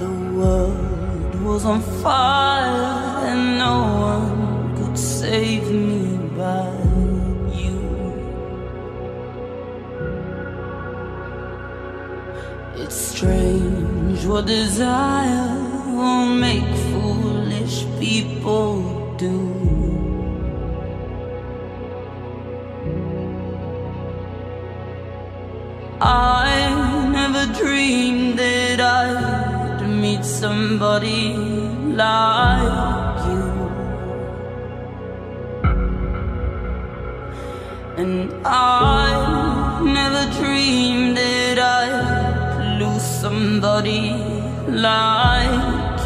The world was on fire and no one could save me but you. It's strange what desire will make foolish people do. I'd somebody like you. And I never dreamed that I'd lose somebody like